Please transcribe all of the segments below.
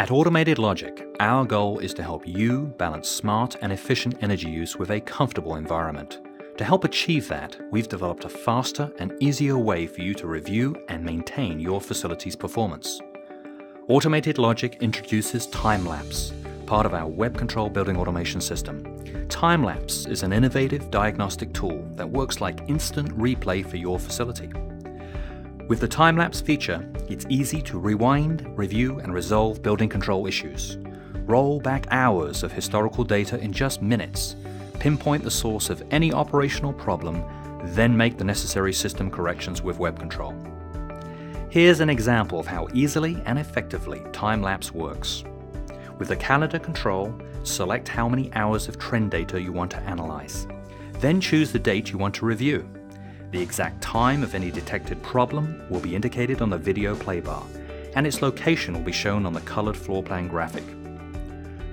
At Automated Logic, our goal is to help you balance smart and efficient energy use with a comfortable environment. To help achieve that, we've developed a faster and easier way for you to review and maintain your facility's performance. Automated Logic introduces time-lapse, part of our WebCTRL building automation system. Time-lapse is an innovative diagnostic tool that works like instant replay for your facility. With the time-lapse feature, it's easy to rewind, review, and resolve building control issues. Roll back hours of historical data in just minutes, pinpoint the source of any operational problem, then make the necessary system corrections with WebCTRL. Here's an example of how easily and effectively time-lapse works. With the calendar control, select how many hours of trend data you want to analyze. Then choose the date you want to review. The exact time of any detected problem will be indicated on the video playbar, and its location will be shown on the colored floor plan graphic.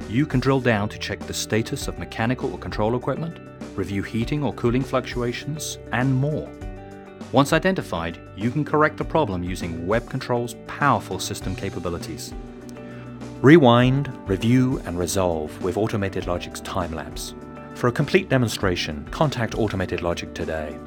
You can drill down to check the status of mechanical or control equipment, review heating or cooling fluctuations, and more. Once identified, you can correct the problem using WebCTRL's powerful system capabilities. Rewind, review, and resolve with Automated Logic's time lapse. For a complete demonstration, contact Automated Logic today.